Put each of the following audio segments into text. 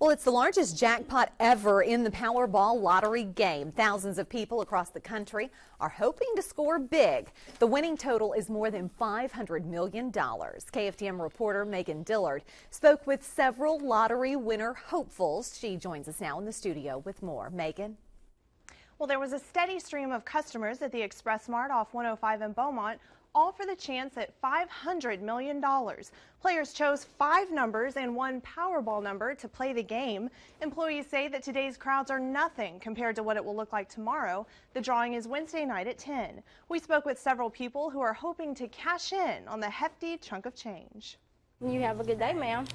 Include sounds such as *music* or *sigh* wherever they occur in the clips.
Well, it's the largest jackpot ever in the Powerball lottery game. Thousands of people across the country are hoping to score big. The winning total is more than $500 million. KFDM reporter Megan Dillard spoke with several lottery winner hopefuls. She joins us now in the studio with more. Megan? Well, there was a steady stream of customers at the Exxpress Mart off 105 in Beaumont all for the chance at $500 million. Players chose five numbers and one Powerball number to play the game. Employees say that today's crowds are nothing compared to what it will look like tomorrow. The drawing is Wednesday night at 10. We spoke with several people who are hoping to cash in on the hefty chunk of change. You have a good day, ma'am.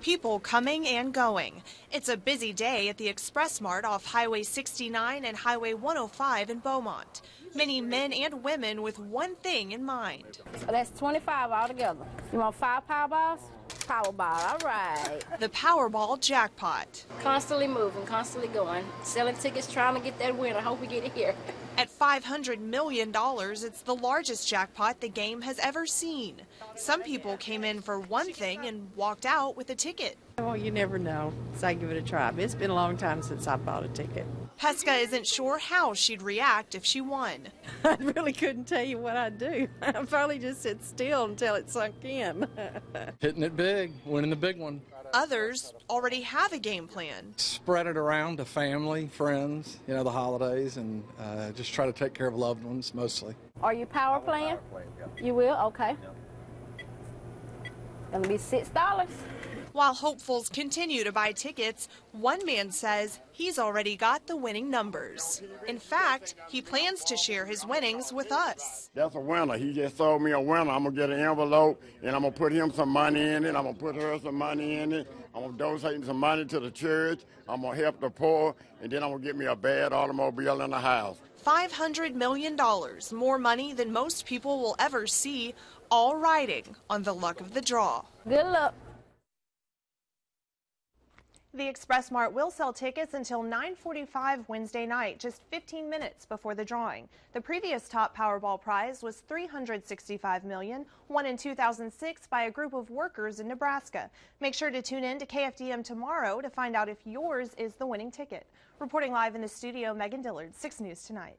People coming and going. It's a busy day at the Exxpress Mart off Highway 69 and Highway 105 in Beaumont. Many men and women with one thing in mind. So that's 25 altogether. You want five Powerballs? Powerball, all right. The Powerball jackpot. Constantly moving, constantly going. Selling tickets, trying to get that win. I hope we get it here. *laughs* At $500 million, it's the largest jackpot the game has ever seen. Some people came in for one thing and walked out with a ticket. Well, you never know, so I give it a try. It's been a long time since I bought a ticket. Peska isn't sure how she'd react if she won. *laughs* I really couldn't tell you what I'd do. *laughs* I'd probably just sit still until it sunk in. *laughs* Hitting it big, winning the big one. Others already have a game plan. Spread it around to family, friends, you know, the holidays, and uh, just try to take care of loved ones mostly. Are you power playing? You will? Okay. Gonna be six dollars. While hopefuls continue to buy tickets, one man says he's already got the winning numbers. In fact, he plans to share his winnings with us. That's a winner. He just sold me a winner. I'm going to get an envelope and I'm going to put him some money in it. I'm going to put her some money in it. I'm going to donate some money to the church. I'm going to help the poor. And then I'm going to get me a bad automobile and a house. $500 million, more money than most people will ever see, all riding on the luck of the draw. Good luck. The Exxpress Mart will sell tickets until 9:45 Wednesday night, just 15 minutes before the drawing. The previous top Powerball prize was 365 million, won in 2006 by a group of workers in Nebraska. Make sure to tune in to KFDM tomorrow to find out if yours is the winning ticket. Reporting live in the studio, Megan Dillard, 6 News Tonight.